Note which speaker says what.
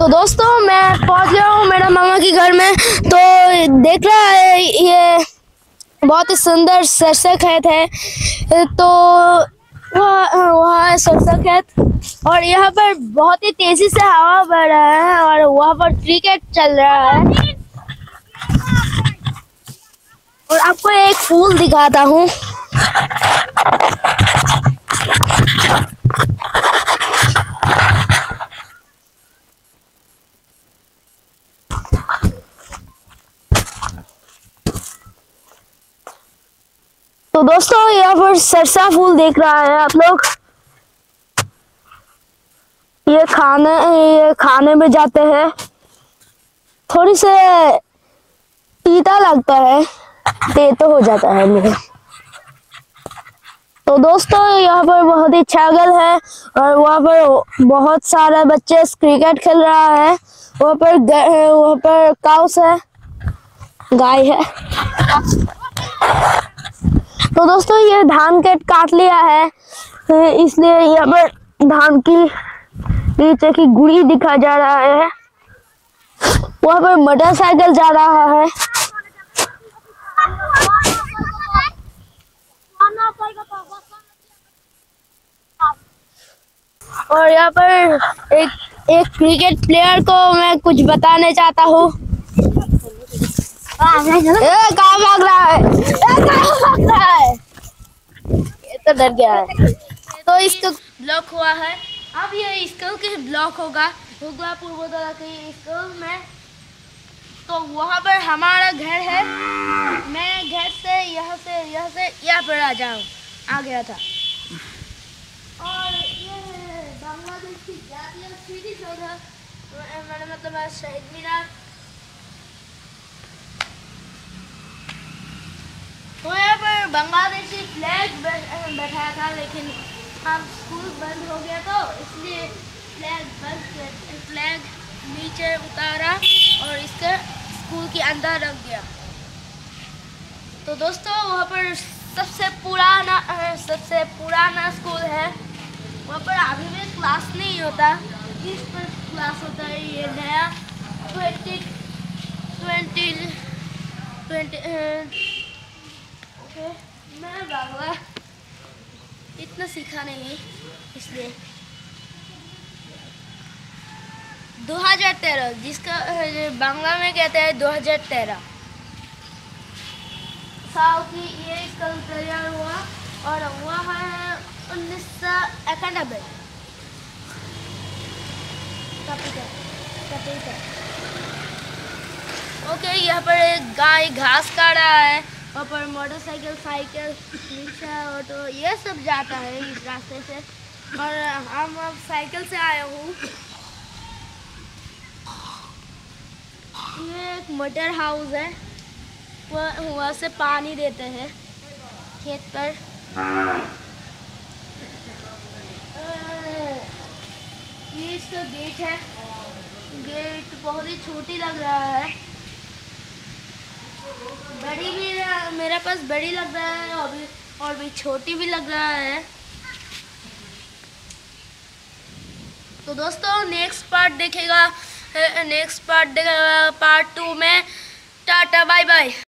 Speaker 1: तो दोस्तों, मैं पहुँच गया हूँ मेरा मामा के घर में। तो देख रहा है, ये बहुत ही सुंदर सरसों खेत है। तो वहाँ सरसों खेत और यहाँ पर बहुत ही तेज़ी से हवा बह रहा है और वहाँ पर क्रिकेट चल रहा है। और आपको एक फूल दिखाता हूँ। तो दोस्तों, यहाँ पर सरसा फूल देख रहा है आप लोग। ये खाने ये खाने में जाते हैं। थोड़ी से तीता लगता है ते तो हो जाता है मेरे तो दोस्तों, यहाँ पर बहुत ही छागल है और वहाँ पर बहुत सारे बच्चे क्रिकेट खेल रहा है। वहाँ पर वहाँ पर काउस है, गाय है। तो दोस्तों ये धान के काट लिया है। इसलिए यहाँ पर धान की नीचे की गुड़ी दिखा जा रहा है। वहाँ पर मोटरसाइकिल जा रहा है। और यहाँ पर एक एक क्रिकेट प्लेयर को मैं कुछ बताने चाहता हूँ। कहा भाग भाग रहा है। तो डर गया है। तो इसका ब्लॉक हुआ है। अब ये स्कूल के ब्लॉक होगा। होगा पूर्वोदय के स्कूल में तो वहाँ पर हमारा घर है। मैं घर से यहाँ से यहाँ से यहाँ पर आ जाऊँ। आ गया था। और ये बांग्लादेश की जातीय मैंने मतलब शहीद मीनार तो यहाँ पर बांग्लादेशी फ्लैग बैठाया था, लेकिन अब स्कूल बंद हो गया तो इसलिए फ्लैग बंद फ्लैग नीचे उतारा और इसके स्कूल के अंदर रख दिया। तो दोस्तों, वहाँ पर सबसे पुराना सबसे पुराना स्कूल है। वहाँ पर अभी भी क्लास नहीं होता। इस पर क्लास होता है ये नया। ट्वेंटी ट्वेंटी ट्वेंटी मैं बाबा। इतना सीखा नहीं इसलिए। 2013 जिसका बांग्ला में कहते हैं 2013 साल की ये कल तैयार हुआ, और हुआ है उन्नीस सौ इक्यानबे। ओके, यहाँ पर एक गाय घास काट रहा है। वहाँ पर मोटरसाइकिल साइकिल रिक्शा ऑटो ये सब जाता है इस रास्ते से। और हम अब साइकिल से आए हूँ। ये एक मटर हाउस है। वह, वहाँ से पानी देते हैं खेत पर। ये इसका गेट है। गेट बहुत ही छोटी लग रहा है। बड़ी भी मेरे पास बड़ी लग रहा है और भी और भी छोटी भी लग रहा है। तो दोस्तों नेक्स्ट पार्ट देखेगा नेक्स्ट पार्ट देखेगा पार्ट टू में, टाटा बाय बाय